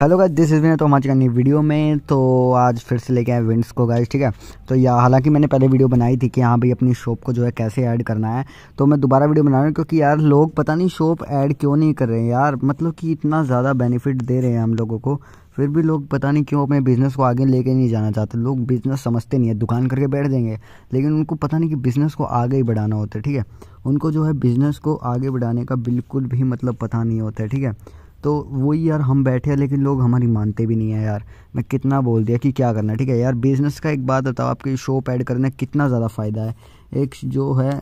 Hello guys this is तो हमारी करनी वीडियो में तो आज फिर से लेके आए विंड्स को गाइस, ठीक है? तो या, हालाँकि मैंने पहले वीडियो बनाई थी कि हाँ भाई अपनी शॉप को जो है कैसे ऐड करना है तो मैं दोबारा वीडियो बना रहा हूँ क्योंकि यार लोग पता नहीं शॉप ऐड क्यों नहीं कर रहे हैं। यार मतलब कि इतना ज़्यादा बेनिफिट दे रहे हैं हम लोगों को, फिर भी लोग पता नहीं क्यों अपने बिज़नेस को आगे लेके नहीं जाना चाहते। लोग बिज़नेस समझते नहीं है, दुकान करके बैठ जाएँगे, लेकिन उनको पता नहीं कि बिज़नेस को आगे ही बढ़ाना होता है, ठीक है? उनको जो है बिज़नेस को आगे बढ़ाने का बिल्कुल भी मतलब पता नहीं होता है, ठीक है? तो वही यार, हम बैठे हैं, लेकिन लोग हमारी मानते भी नहीं है यार। मैं कितना बोल दिया कि क्या करना ठीक है? यार बिज़नेस का एक बात बताओ, आपके शॉप ऐड करने कितना ज़्यादा फ़ायदा है? एक जो है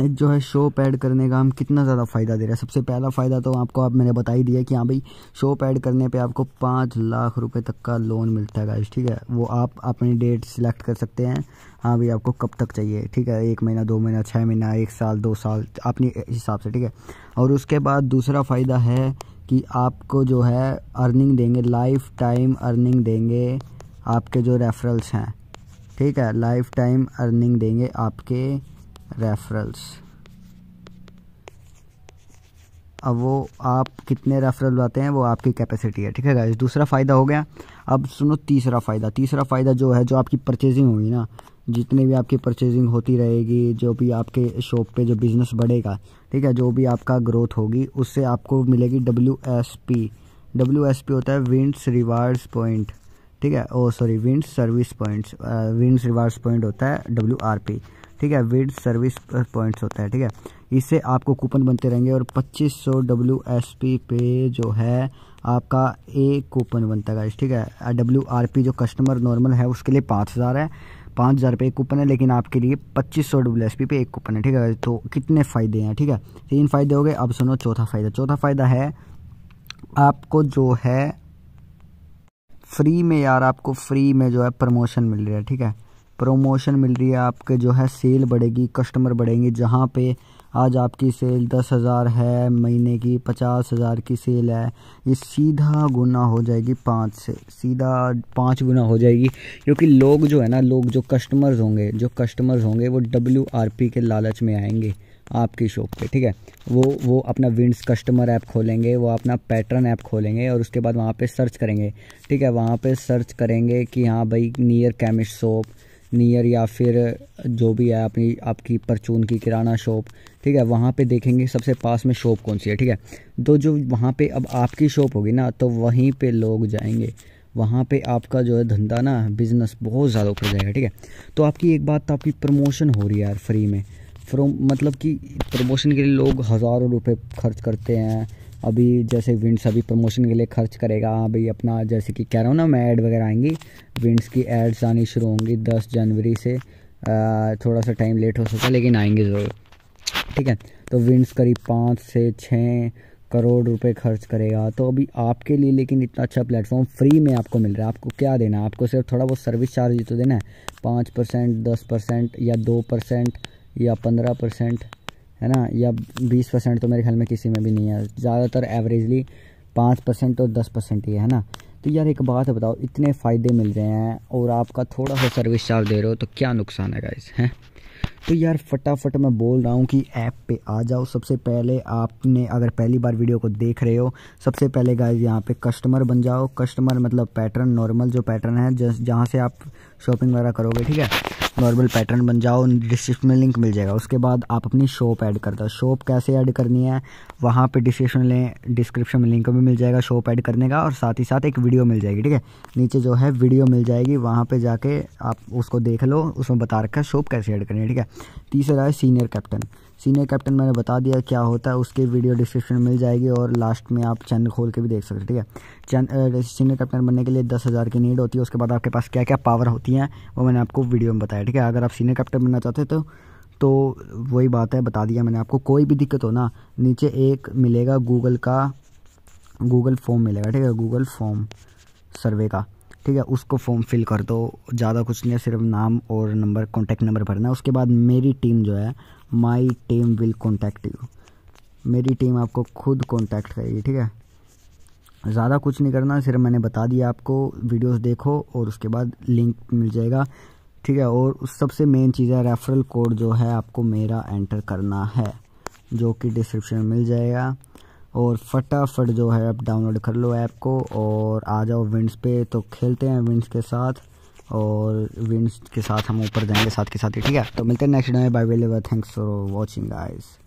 जो है शॉप ऐड करने का हम कितना ज़्यादा फ़ायदा दे रहे हैं। सबसे पहला फ़ायदा तो आपको आप मैंने बता ही दिया कि हाँ भाई शॉप ऐड करने पे आपको पाँच लाख रुपए तक का लोन मिलता है गाइस ठीक है? वो आप अपनी डेट सिलेक्ट कर सकते हैं। हाँ भाई, आपको कब तक चाहिए, ठीक है? एक महीना, दो महीना छः महीना, एक साल, दो साल, अपनी हिसाब से, ठीक है? और उसके बाद दूसरा फ़ायदा है कि आपको जो है अर्निंग देंगे लाइफ टाइम अर्निंग देंगे आपके जो रेफरल्स हैं, ठीक है? लाइफ टाइम अर्निंग देंगे आपके रेफरल्स अब वो आप कितने रेफरल लाते हैं वो आपकी कैपेसिटी है, ठीक है गाइस दूसरा फ़ायदा हो गया। अब सुनो, तीसरा फ़ायदा। तीसरा फ़ायदा जो है, जो आपकी परचेजिंग होगी ना, जितनी भी आपकी परचेजिंग होती रहेगी, जो भी आपके शॉप पे जो बिज़नेस बढ़ेगा, ठीक है, जो भी आपका ग्रोथ होगी, उससे आपको मिलेगी W S P W S P होता है विंड्स रिवार्ड्स पॉइंट ठीक है? ओ sorry winds service points winds rewards point होता है डब्ल्यू आर पी ठीक है, विड सर्विस पॉइंट्स होता है, ठीक है। इससे आपको कूपन बनते रहेंगे और 2500 डब्ल्यू एस पी पे जो है आपका एक कूपन बनता है ठीक है। डब्ल्यू आर पी जो कस्टमर नॉर्मल है, उसके लिए पाँच हज़ार है। पाँच हज़ार पे एक कूपन है, लेकिन आपके लिए पच्चीस सौ डब्ल्यू एस पी पे एक कूपन है, ठीक है। तो कितने फ़ायदे हैं, ठीक है। तीन फ़ायदे हो गए, अब सुनो चौथा फ़ायदा। चौथा फ़ायदा है, आपको जो है फ्री में यार, आपको फ्री में जो है प्रमोशन मिल रहा है, ठीक है। प्रमोशन मिल रही है, आपके जो है सेल बढ़ेगी कस्टमर बढ़ेंगे। जहाँ पे आज आपकी सेल दस हज़ार है, महीने की पचास हज़ार की सेल है, ये सीधा गुना हो जाएगी पाँच से, सीधा पाँच गुना हो जाएगी। क्योंकि लोग जो है ना, लोग जो कस्टमर्स होंगे, जो कस्टमर्स होंगे, वो डब्ल्यू आर पी के लालच में आएँगे आपकी शॉप पे, ठीक है? वो वो अपना विंड्स कस्टमर ऐप खोलेंगे, वो अपना पैटर्न ऐप खोलेंगे और उसके बाद वहाँ पे सर्च करेंगे, ठीक है? वहाँ पे सर्च करेंगे कि हाँ भाई नियर केमिस्ट शॉप नियर या फिर जो भी है अपनी, आपकी परचून की किराना शॉप, ठीक है? वहाँ पे देखेंगे सबसे पास में शॉप कौन सी है, ठीक है? तो जो वहाँ पे अब आपकी शॉप होगी ना तो वहीं पे लोग जाएँगे। वहाँ पे आपका जो है धंधा ना बिज़नेस बहुत ज़्यादा उखड़ जाएगा, ठीक है? तो आपकी एक बात तो आपकी प्रमोशन हो रही है यार फ्री में। फ्रोम मतलब कि प्रमोशन के लिए लोग हज़ारों रुपये खर्च करते हैं अभी जैसे विंड्स अभी प्रमोशन के लिए खर्च करेगा, अभी अपना जैसे कि कह रहा हूँ ना, मैं ऐड वगैरह आएँगी विंड्स की एड्स आनी शुरू होंगी दस जनवरी से थोड़ा सा टाइम लेट हो सकता है, लेकिन आएँगे ज़रूर। ठीक है? तो विंड्स करीब पाँच से छः करोड़ रुपए खर्च करेगा। तो अभी आपके लिए लेकिन इतना अच्छा प्लेटफॉर्म फ्री में आपको मिल रहा है। आपको क्या देना है? आपको सिर्फ़ थोड़ा बहुत सर्विस चार्ज तो देना है। पाँच परसेंट, दस परसेंट या दो परसेंट या पंद्रह परसेंट। है ना, या बीस परसेंट तो मेरे ख्याल में किसी में भी नहीं है। ज़्यादातर एवरेजली पाँच परसेंट और दस परसेंट ही है ना? तो यार एक बात बताओ, इतने फ़ायदे मिल रहे हैं और आपका थोड़ा सा सर्विस चार्ज दे रहे हो तो क्या नुकसान है गाइस हैं? तो यार फटाफट मैं बोल रहा हूँ कि ऐप पे आ जाओ। सबसे पहले आपने अगर पहली बार वीडियो को देख रहे हो, सबसे पहले गाइज़ यहाँ पे कस्टमर बन जाओ। कस्टमर मतलब पैटर्न नॉर्मल जो पैटर्न है जहाँ से आप शॉपिंग वगैरह करोगे, ठीक है? नॉर्मल पैटर्न बन जाओ डिस्क्रिप्शन में लिंक मिल जाएगा। उसके बाद आप अपनी शॉप ऐड कर दो। शॉप कैसे ऐड करनी है, वहाँ पे डिस्क्रिप्शन में डिस्क्रिप्शन में लिंक भी मिल जाएगा शॉप ऐड करने का और साथ ही साथ एक वीडियो मिल जाएगी, ठीक है? नीचे जो है वीडियो मिल जाएगी, वहाँ पर जाके आप उसको देख लो, उसमें बता रखा है शॉप कैसे ऐड करनी है, ठीक है? तीसरा है सीनियर कैप्टन सीनियर कैप्टन मैंने बता दिया क्या होता है, उसकी वीडियो डिस्क्रिप्शन मिल जाएगी और लास्ट में आप चैनल खोल के भी देख सकते हैं, ठीक है? चैन सीनियर कैप्टन बनने के लिए दस हज़ार की नीड होती है, उसके बाद आपके पास क्या क्या पावर होती हैं, वो मैंने आपको वीडियो में बताया, ठीक है? अगर आप सीनियर कैप्टन बनना चाहते तो तो वही बात है, बता दिया मैंने आपको। कोई भी दिक्कत हो ना, नीचे एक मिलेगा गूगल का गूगल फॉर्म मिलेगा, ठीक है? गूगल फॉर्म सर्वे का। ठीक है, उसको फॉर्म फिल कर दो, ज़्यादा कुछ नहीं है, सिर्फ़ नाम और नंबर कॉन्टैक्ट नंबर भरना है। उसके बाद मेरी टीम जो है my team will contact you मेरी टीम आपको खुद कॉन्टैक्ट करेगी, ठीक है? ज़्यादा कुछ नहीं करना, सिर्फ़ मैंने बता दिया आपको वीडियोस देखो और उसके बाद लिंक मिल जाएगा, ठीक है? और उस सबसे मेन चीज़ है रेफरल कोड जो है, आपको मेरा एंटर करना है, जो कि डिस्क्रिप्शन में मिल जाएगा। और फटाफट जो है आप डाउनलोड कर लो ऐप को और आ जाओ विंड्स पे। तो खेलते हैं विंड्स के साथ और विंड्स के साथ हम ऊपर जाएँगे साथ के साथ ही, ठीक है? तो मिलते हैं next day bye bye thanks for watching guys